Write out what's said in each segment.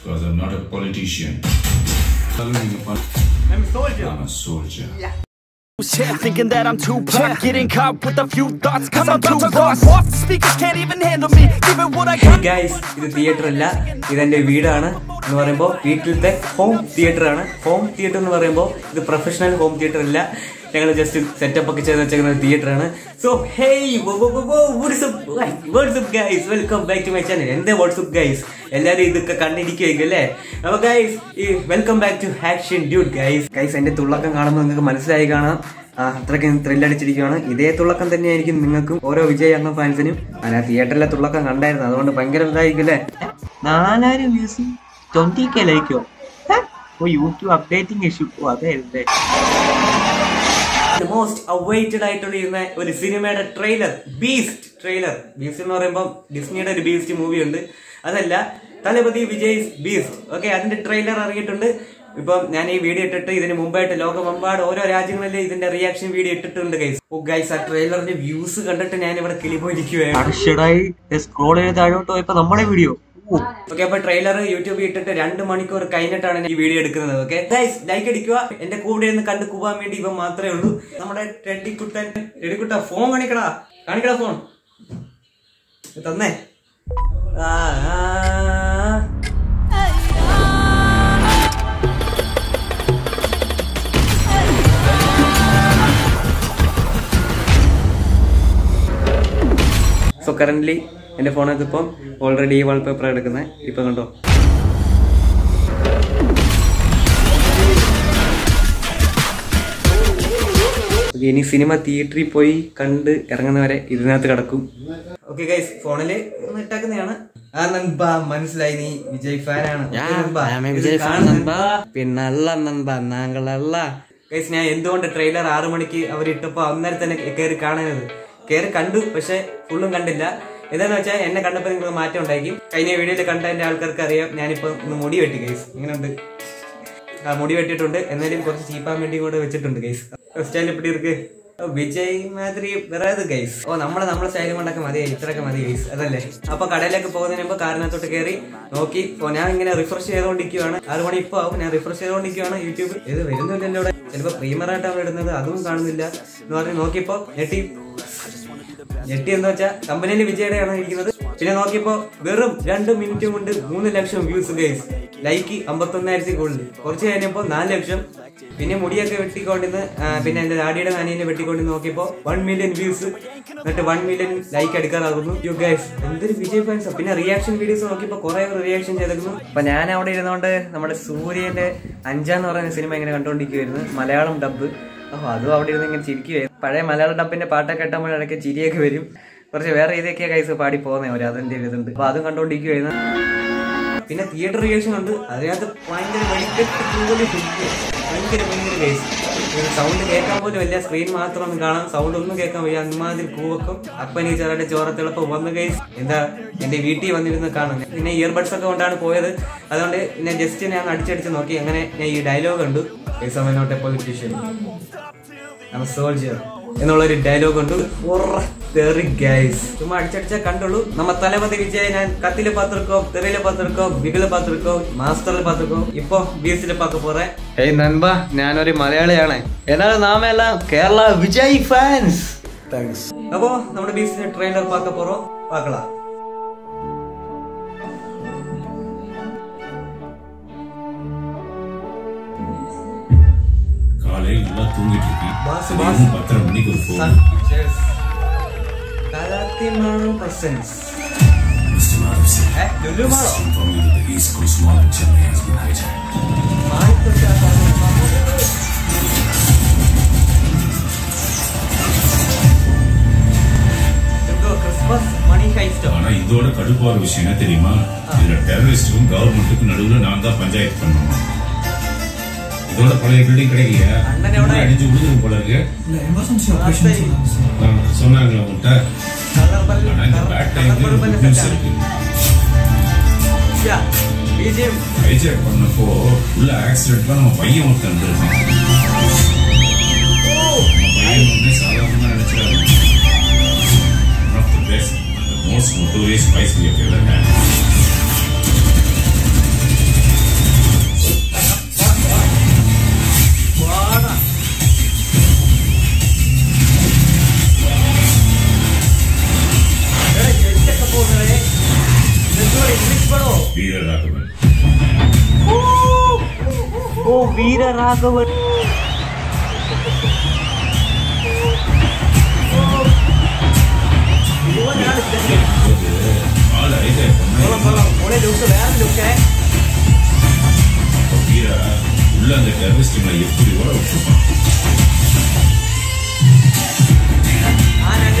Because I'm not a politician. I'm a soldier. Yeah, thinking that I'm too pop, getting caught with a few thoughts, cause I'm too lost. Off the speakers can't even handle me, give it what I got. Guys ഇത് theatre അല്ല ഇതെന്റെ വീടാണ് എന്ന് പറയുമ്പോൾ വീട്ടിലത്തെ home theatre ആണ് home theatre എന്ന് പറയുമ്പോൾ ഇത് പ്രൊഫഷണൽ ഹോം തിയേറ്റർ അല്ല ഞങ്ങൾ ജസ്റ്റ് സെറ്റപ്പ് ഒക്കെ ചെയ്ത് വെച്ചേക്കുന്ന തിയേറ്റർ ആണ്. So hey what's up guys welcome back to my channel എന്റെ വാട്സ്ആപ്പ് ഗൈസ് എല്ലാരും ഇതൊക്കെ കണ്ടിരിക്കുമായിരിക്കും അല്ലേ? അപ്പൊ guys welcome back to action dude guys guys എന്റെ തുള്ളക്കം കാണുമ്പോൾ നിങ്ങൾക്ക് മനസ്സിലായി കാണാം. അത്രയ്ക്ക് ത്രില്ലടിച്ചിരിക്കുകയാണ് ഇതേ തുള്ളക്കം തന്നെയായിരിക്കും നിങ്ങൾക്കും ഓരോ വിജയ് അണ്ണ ഫാൻസിനും ഞാൻ തിയേറ്ററിലെ തുള്ളക്കം കണ്ടായിരുന്നു. അതുകൊണ്ട് ഭയങ്കര ഇതായിരിക്കും അല്ലേ? നാലായിരം വ്യൂസ് ട്വന്റി കെ ലൈക്കോ യൂട്യൂബ് അപ്ഡേറ്റിംഗ് ഇഷ്യൂ അതെ അതെ മോസ്റ്റ് അവൈറ്റഡ് ആയിട്ടുള്ള ഒരു സിനിമയുടെ ട്രെയിലർ ബീസ്റ്റ് ട്രെയിലർ ബീസ്റ്റ് എന്ന് പറയുമ്പോൾ ഡിസ്നിയുടെ ഒരു ബീസ്റ്റ് മൂവി ഉണ്ട്. അതല്ല തലപതി വിജയ് ബീസ്റ്റ് ഓക്കെ അതിന്റെ ട്രെയിലർ ഇറങ്ങിയിട്ടുണ്ട്. ഇപ്പം ഞാൻ ഈ വീഡിയോ ഇട്ടിട്ട് ഇതിന് മുമ്പായിട്ട് ലോകമെമ്പാട് ഓരോ രാജ്യങ്ങളിൽ ഇതിന്റെ റിയാക്ഷൻ വീഡിയോ ഇട്ടിട്ടുണ്ട് ഗൈസ് ഓ ഗൈസ് ആ ട്രെയിലറിന്റെ വ്യൂസ് കണ്ടിട്ട് ഞാൻ ഇവിടെ കിളി പോയിരിക്കുകയാണ് നമ്മുടെ വീഡിയോ ഓക്കെ അപ്പൊ ട്രെയിലർ യൂട്യൂബിൽ ഇട്ടിട്ട് രണ്ട് മണിക്കൂർ കഴിഞ്ഞിട്ടാണ് ഈ വീഡിയോ എടുക്കുന്നത് ഓക്കെ ലൈക്ക് അടിക്കുക. എന്റെ കൂടെ ഒന്ന് കണ്ടു പോകാൻ വേണ്ടി ഇവ മാത്രമേ ഉള്ളൂ. നമ്മുടെ ടെഡിക്കുട്ടൻ ടെഡിക്കുട്ട ഫോൺ കാണിക്കടാ. കാണിക്കടാ ഫോൺ തന്നേ. ആ, കറന്റ്ലി സോ എന്റെ ഫോണകത്ത് ഇപ്പം ഓൾറെഡി ഈ വാൾപേപ്പർ എടുക്കുന്നത് ഇപ്പൊ കണ്ടോ? ഇനി സിനിമ തിയേറ്ററിൽ പോയി കണ്ട് ഇറങ്ങുന്നവരെ ഇതിനകത്ത് കിടക്കും. ഓക്കെ ഗൈസ് ഫോണിൽ ഇട്ടാക്കുന്നതാണ്. ആ നൻപ മനസ്സിലായി നീ. വിജയ് ഫാനാണ്. പിന്നല്ല നൻപ നാങ്കളല്ല. ഗൈസ് ഞാൻ എന്തുകൊണ്ട് ട്രെയിലർ ആറു മണിക്ക് അവർ ഇട്ടപ്പോ അന്നേരം തന്നെ കയറി കാണുന്നത്? കയറി കണ്ടു പക്ഷെ ഫുള്ളും കണ്ടില്ല. എന്താണെന്ന് വെച്ചാൽ എന്നെ കണ്ടപ്പോൾ നിങ്ങൾ മാറ്റം ഉണ്ടാക്കി കഴിഞ്ഞ വീഡിയോയിൽ കണ്ട എന്റെ ആൾക്കാർക്ക് അറിയാം ഞാനിപ്പോൾ ഒന്ന് മുടി വെട്ടി കേസ് ഇങ്ങനെയുണ്ട് ആ മുടി വെട്ടിയിട്ടുണ്ട്. എന്നാലും കുറച്ച് ചീപ്പാൻ വേണ്ടി കൂടെ വെച്ചിട്ടുണ്ട് കേസ് സ്റ്റൈൽ എപ്പിടി ഇருக்கு വിജയ് മാതിരി വേറെ ഗൈസ് ഓ നമ്മളെ നമ്മളെ സ്റ്റൈലും കൊണ്ടൊക്കെ മതി ഇത്രയൊക്കെ മതി ഗൈസ് അതല്ലേ? അപ്പൊ കടയിലേക്ക് പോകുന്നതിന് മുമ്പ് കാറിനകത്തോട്ട് കയറി നോക്കി. ഓ ഞാൻ ഇങ്ങനെ റിഫ്രഷ് ചെയ്തോണ്ടിരിക്കുവാണ്. ആറു മണി ഇപ്പൊ ആവും. ഞാൻ റിഫ്രഷ് ചെയ്തോണ്ടിരിക്കുവാണ് യൂട്യൂബ്. ഇത് വരുന്നില്ല ചിലപ്പോ ഇവിടെ ചിലപ്പോൾ പ്രീമറായിട്ടാണ് ഇടുന്നത് അതും കാണുന്നില്ല. എന്ന് പറഞ്ഞ് നോക്കിയപ്പോൾ ഞെട്ടി ഞെട്ടി എന്താ വെച്ചാൽ കമ്പനിയിൽ വിജയുടെയാണ് ഇരിക്കുന്നത്. പിന്നെ നോക്കിയപ്പോ വെറും രണ്ട് മിനിറ്റ് കൊണ്ട് മൂന്ന് ലക്ഷം വ്യൂസ് ഗൈസ് ലൈക്ക് അമ്പത്തൊന്നായിരത്തി കൂടുതൽ കുറച്ച് കഴിഞ്ഞപ്പോ നാല് ലക്ഷം. പിന്നെ മുടിയൊക്കെ വെട്ടിക്കൊണ്ടിന്ന് പിന്നെ എന്റെ ഡാഡിയുടെ നാനീനെ വെട്ടിക്കൊണ്ട് നോക്കിയപ്പോ വൺ മില്യൺ വ്യൂസ് എന്നിട്ട് വൺ മില്യൺ ലൈക്ക് എടുക്കാറാകുന്നു. യു ഗൈസ് എന്തൊരു വിജയ് ഫാൻസ് പിന്നെ റിയാക്ഷൻ വീഡിയോസ് നോക്കിയപ്പോ കുറെ റിയാക്ഷൻ ചെയ്തിരുന്നു. അപ്പൊ ഞാൻ അവിടെ ഇരുന്നോണ്ട് നമ്മുടെ സൂര്യന്റെ അഞ്ചാന്ന് പറയുന്ന സിനിമ ഇങ്ങനെ കണ്ടുകൊണ്ടിരിക്കുവായിരുന്നു മലയാളം ഡബ് അപ്പൊ അതും അവിടെ ഇരുന്ന് ഇങ്ങനെ ചിരിക്കുകയായിരുന്നു പഴയ മലയാള ഡബിന്റെ പാട്ടൊക്കെ കേട്ടാൽ ഇടയ്ക്ക് ചിരിയൊക്കെ വരും. കുറച്ച് വേറെ രീതിയൊക്കെ കൈസ് പാടി പോകുന്നേ ഒരു അതിന്റെ ഒരു ഇതുണ്ട്. അപ്പൊ അതും കണ്ടോണ്ടിരിക്കും പിന്നെ തിയേറ്റർ റിയേഷൻ ഉണ്ട്. അതിനകത്ത് ഭയങ്കര ഭയങ്കര ഭയങ്കര കേസ് സൗണ്ട് കേൾക്കാൻ പോലും വലിയ സ്ക്രീൻ മാത്രം ഒന്നും കാണാം. സൗണ്ട് ഒന്നും കേൾക്കാൻ വയ്യ. അമ്മാതിരി കൂവക്കും. അപ്പനി ഈ ചെറുടെ ചോറത്തിളപ്പം വന്ന് കേസ് എന്താ എന്റെ വീട്ടിൽ വന്നിരുന്ന് കാണും പിന്നെ ഇയർബഡ്സ് ഒക്കെ കൊണ്ടാണ് പോയത്. അതുകൊണ്ട് ഞാൻ ജസ്റ്റ് ഞാൻ അടിച്ചടിച്ച് നോക്കി. അങ്ങനെ ഞാൻ ഈ ഡയലോഗ് കണ്ടു. Not a politician I soldier എന്നുള്ളൊരു ഡയലോഗ് ഉണ്ട്. തെറി ഗൈസ് ചുമ്മാ അടിച്ചടിച്ച കണ്ടുള്ളൂ. നമ്മ തലമതി വിജയ ഞാൻ കത്തിൽ പാത്രക്കോ തെറിയിലെ പാത്രക്കോ വികല പാത്രക്കോ മാസ്റ്ററിൽ പാത്രക്കോ ഇപ്പൊ ബി എസ് എസിലെ പാക്ക പോറേ ഏയ് നൻപ ഞാനൊരു മലയാളിയാണ്. എന്നാലും നാം എല്ലാം കേരള വിജയ് ഫാൻസ് അപ്പോ നമ്മുടെ ബി എസ് സി ട്രെയിലർ പാക്ക പോറോ? പാക്കളാ நல்லா தூங்கிட்டு இருக்கேன் பத்தரை மணிக்கு ஒரு phone Latimano presents. Mr. Madison, eh, Lulu Maro. from you that the East Coast Mall in Chennai has been hijacked. இதோட கடுப்பான விஷயம் என்ன தெரியுமா இதுல டெரரிஸ்டுக்கும் கவர்மெண்ட்டுக்கும் நடுவுல நான் தான் பஞ்சாயத்து பண்ணுவோம் இதோட பழைய பில்டிங் கிடைக்கலையா? அடிச்சு விடுது போல இருக்கு. சொன்னாங்களா உங்கள்கிட்ட ஹைஜாக் பண்ணப்போ உள்ள ஆக்சிடென்ட்ல நம்ம பையன் ஒருத்தர் இருந்திருக்கான். பையன் ஒன்று சாதாரணமாக நினைச்சிடாரு ஒன் மோஸ்ட் மோட்டோரியஸ் ஸ்பைஸ் இயற்கை पढ़ो वीर राघवन ओ वीर राघवन உள்ள அந்த டெரரிஸ்ட் எப்படி ஓட விட்டுருப்பான் ആ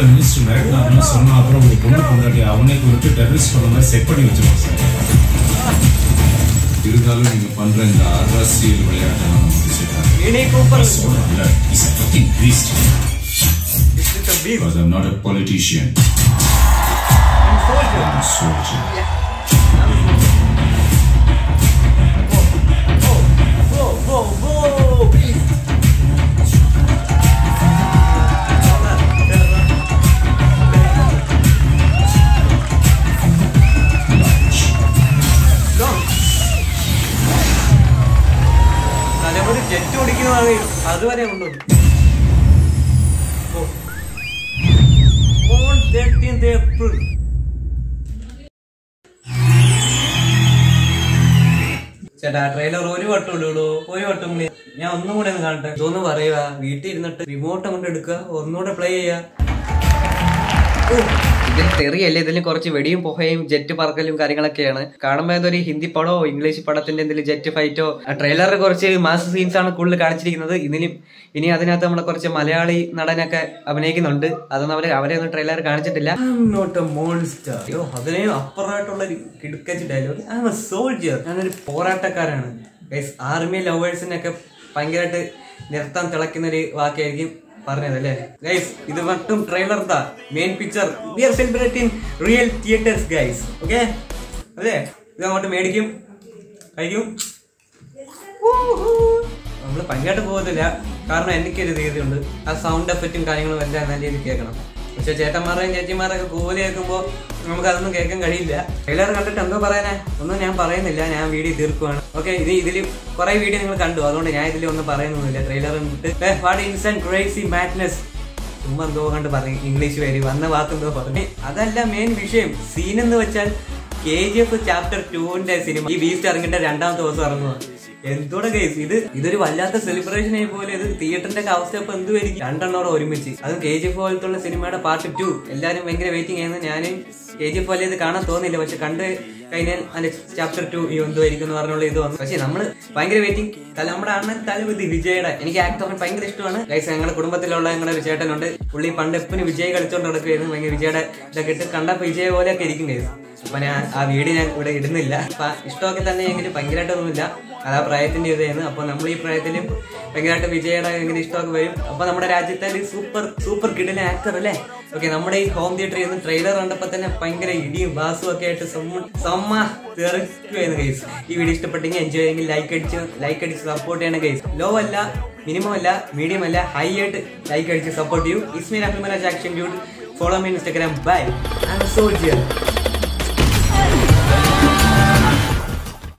அடுத்த மினிஸ்டர் மேக்னார்னு சொன்ன அப்புறம் உங்க பொண்ணு பொண்டாட்டி அவனே குறித்து டெரரிஸ்ட் பண்ண மாதிரி செட் பண்ணி வச்சிருக்கோம் சார் இருந்தாலும் நீங்க பண்ற இந்த அரசியல் விளையாட்டை நான் I'm not a politician. I'm a soldier. Yeah. അതുവരെ തേർട്ടീൻത് ഏപ്രിൽ ചേട്ടാ ട്രെയിലർ ഒരു വട്ടം ഇടൂ ഒരു വട്ടം കൂടി ഞാൻ ഒന്നും കൂടെ ഒന്ന് കാണട്ടെ? ഇതൊന്ന് പറയുക വീട്ടിൽ ഇരുന്നിട്ട് റിമോട്ട് അങ്ങോട്ട് എടുക്കുക. ഒന്നുകൂടെ പ്ലേ ചെയ്യുക. ഇതിൽ തെറിയല്ലേ? ഇതിൽ കുറച്ച് വെടിയും പുഹയും ജെറ്റ് പറക്കലും കാര്യങ്ങളൊക്കെയാണ്. കാണുമ്പോൾ ഏതൊരു ഹിന്ദി പടമോ ഇംഗ്ലീഷ് പടത്തിന്റെ എന്തെങ്കിലും ജെറ്റ് ഫൈറ്റോ ട്രെയിലറിൽ കുറച്ച് മാസ് സീൻസ് ആണ് കൂടുതൽ കാണിച്ചിരിക്കുന്നത്. ഇതിലും ഇനി അതിനകത്ത് നമ്മളെ കുറച്ച് മലയാളി നടനൊക്കെ അഭിനയിക്കുന്നുണ്ട്. അതൊന്നും അവർ അവരെ ഒന്നും ട്രെയിലർ കാണിച്ചിട്ടില്ല. ഡയലോഗ് ഐ ഞാനൊരു പോരാട്ടക്കാരാണ് ആർമി ലവേഴ്സിനൊക്കെ ഭയങ്കരമായിട്ട് നിർത്താൻ തിളക്കുന്ന ഒരു വാക്കായിരിക്കും പറഞ്ഞത് അല്ലേ ഗൈസ് ഇത് മറ്റും ട്രെയിലർ താ. Main picture we are celebrating real theatres guys okay അതെ ഇത് അങ്ങോട്ട് മേടിക്കും. കഴിക്കും. നമ്മൾ പഞ്ചായത്ത് പോകത്തില്ല. കാരണം എനിക്കൊരു രീതിയുണ്ട് ആ സൗണ്ട് എഫക്റ്റും കാര്യങ്ങളും എല്ലാം നല്ല രീതിയിൽ കേൾക്കണം. പക്ഷെ ചേട്ടന്മാരെയും ചേച്ചിമാരൊക്കെ കൂലി കേൾക്കുമ്പോൾ നമുക്ക് അതൊന്നും കേൾക്കാൻ കഴിയില്ല. ട്രെയിലർ കണ്ടിട്ട് എന്തോ പറയാനാ? ഒന്നും ഞാൻ പറയുന്നില്ല ഞാൻ വീഡിയോ തീർക്കുവാണ്. ഓക്കെ ഇത് ഇതിൽ കുറെ വീഡിയോ നിങ്ങൾ കണ്ടു അതുകൊണ്ട് ഞാൻ ഇതിൽ ഒന്നും പറയുന്നൊന്നുമില്ല. ട്രെയിലർ കണ്ടിട്ട് വാട്ട് ഇൻസെന്റ് ക്രേസി മാറ്റ്നസ് ചുമ്മാ എന്തോ കണ്ട് പറയും ഇംഗ്ലീഷ് പേര് വന്ന വാക്കെന്തോ പറഞ്ഞു. അതല്ല മെയിൻ വിഷയം. സീൻ എന്ന് വെച്ചാൽ കെ ജി എഫ് ചാപ്റ്റർ ടുവിന്റെ സിനിമ ഈ ബീസ്റ്റ് ഇറങ്ങിയിട്ട് രണ്ടാമത്തെ ദിവസം ഇറങ്ങുക എന്തോടെ കേസ് ഇത് ഇതൊരു വല്ലാത്ത സെലിബ്രേഷൻ ആയി പോലെ ഇത് തിയേറ്ററിന്റെ ഒക്കെ അവസ്ഥ ഇപ്പൊ എന്തുമായിരിക്കും രണ്ടെണ്ണോടെ ഒരുമിച്ച്. അതും കെ ജി പോലത്തുള്ള സിനിമയുടെ പാർട്ട് ടു എല്ലാരും ഭയങ്കര വെയിറ്റിംഗ് ആയിരുന്നു. ഞാനും കെ ജി പോലെ ഇത് കാണാൻ തോന്നില്ല പക്ഷെ കണ്ട് കഴിഞ്ഞാൽ അതിന്റെ ചാപ്റ്റർ ടു ഈ എന്തുമായിരിക്കും എന്ന് പറഞ്ഞുള്ള ഇത് വന്നു. പക്ഷെ നമ്മൾ ഭയങ്കര വെയിറ്റിംഗ് തല നമ്മുടെ അണ്ണൻ തലപതി വിജയുടെ. എനിക്ക് ആക്ടറിന് ഭയങ്കര ഇഷ്ടമാണ്. ഗൈസ് ഞങ്ങളുടെ കുടുംബത്തിലുള്ള ഞങ്ങളുടെ ഒരു ചേട്ടനുണ്ട്. പുള്ളി പണ്ട് എപ്പിന് വിജയ് കളിച്ചോണ്ട് നടക്കുകയായിരുന്നു ഭയങ്കര വിജയുടെ ഇതൊക്കെ ഇട്ട് കണ്ടപ്പോ വിജയ പോലെയൊക്കെ ഇരിക്കും ഗൈസ് അപ്പൊ ഞാൻ ആ വീഡിയോ ഞാൻ ഇവിടെ ഇടുന്നില്ല. അപ്പൊ ഇഷ്ടമൊക്കെ തന്നെ എങ്കിലും ഭയങ്കരമായിട്ടൊന്നുമില്ല. അത് ആ പ്രായത്തിന്റെ ഇതായിരുന്നു അപ്പൊ നമ്മൾ ഈ പ്രായത്തിലും ഭയങ്കരമായിട്ട് വിജയുടെ ഇങ്ങനെ ഇഷ്ടമൊക്കെ വരും. അപ്പൊ നമ്മുടെ രാജ്യത്തെ സൂപ്പർ സൂപ്പർ കിഡിലെ ആക്ടർ അല്ലേ? ഓക്കെ നമ്മുടെ ഈ ഹോം തിയേറ്ററിൽ നിന്ന് ട്രെയിലർ കണ്ടപ്പോ തന്നെ ഭയങ്കര ഇടിയും ബാസും ഒക്കെ ആയിട്ട് സമ്മ തീർക്കുമായിരുന്നു ഗൈസ് ഈ വീഡിയോ ഇഷ്ടപ്പെട്ടെങ്കിൽ എൻജോയ് ചെയ്യെങ്കിൽ ലൈക്ക് അടിച്ച് ലൈക്ക് അടിച്ച് സപ്പോർട്ട് ചെയ്യണം ഗൈസ് ലോ അല്ല മിനിമം അല്ല മീഡിയം അല്ല ഹൈ ആയിട്ട് ലൈക്ക് അടിച്ച് സപ്പോർട്ട് ചെയ്യൂ. ഇസ്മീൻ അഭിമന action follow me Instagram bye I so soldier